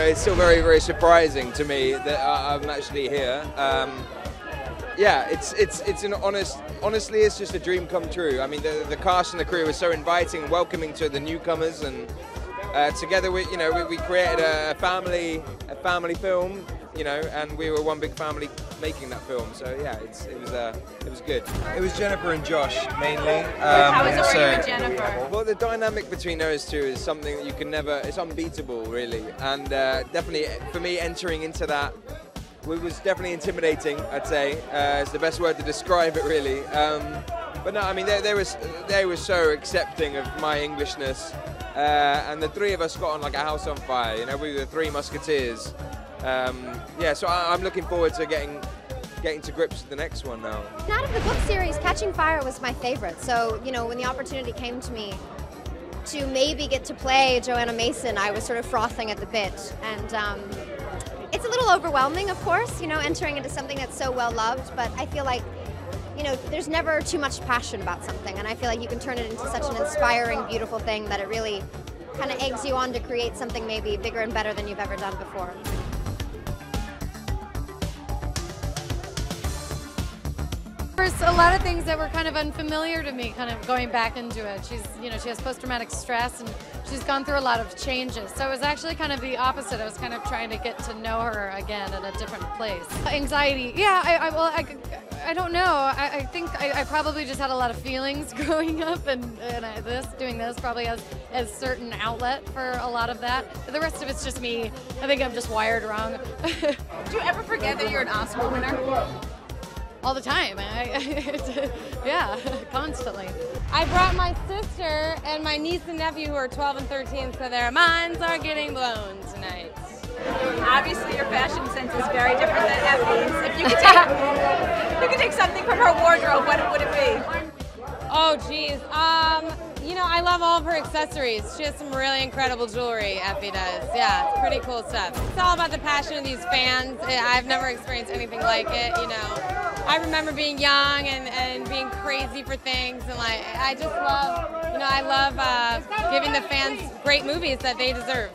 it's still very, very surprising to me that I- I'm actually here. Um, yeah, it's it's it's an honest. Honestly, it's just a dream come true. I mean, the, the cast and the crew was so inviting, and welcoming to the newcomers, and uh, together we, you know, we, we created a family, a family film, you know, and we were one big family making that film. So yeah, it's, it was uh, it was good. It was Jennifer and Josh mainly. Um, How was it so- working with Jennifer? Well, the dynamic between those two is something that you can never, it's unbeatable, really. And uh, definitely, for me, entering into that w- was definitely intimidating, I'd say. Uh, it's the best word to describe it, really. Um, but no, I mean, they, they, was, they were so accepting of my Englishness. Uh, and the three of us got on like a house on fire, you know, we were the three musketeers. Um, yeah, so I, I'm looking forward to getting getting to grips with the next one now. Out of the book series, Catching Fire was my favorite. So, you know, when the opportunity came to me to maybe get to play Johanna Mason, I was sort of frothing at the bit. And um, it's a little overwhelming, of course, you know, entering into something that's so well loved, but I feel like, you know, there's never too much passion about something. And I feel like you can turn it into such an inspiring, beautiful thing that it really kind of eggs you on to create something maybe bigger and better than you've ever done before. There's a lot of things that were kind of unfamiliar to me, kind of going back into it. She's, you know, she has post-traumatic stress and she's gone through a lot of changes. So it was actually kind of the opposite. I was kind of trying to get to know her again in a different place. Anxiety, yeah, I, I well, I, I don't know. I, I think I, I probably just had a lot of feelings growing up, and, and I, this, doing this probably has a certain outlet for a lot of that. But the rest of it's just me. I think I'm just wired wrong. Do you ever forget that you're an Oscar winner? all the time. I, yeah, constantly. I brought my sister and my niece and nephew who are 12 and 13, so their minds are getting blown tonight. Obviously, your fashion sense is very different than Effie's. If you could take, if you could take something from her wardrobe, what would it be? Oh, geez. Um, you know, I love all of her accessories. She has some really incredible jewelry, Effie does. Yeah, pretty cool stuff. It's all about the passion of these fans. I've never experienced anything like it, you know. I remember being young and, and being crazy for things, and like, I just love, you know, I love uh, giving the fans great movies that they deserve.